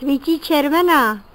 Svítí červená.